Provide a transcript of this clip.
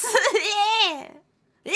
すげえ。え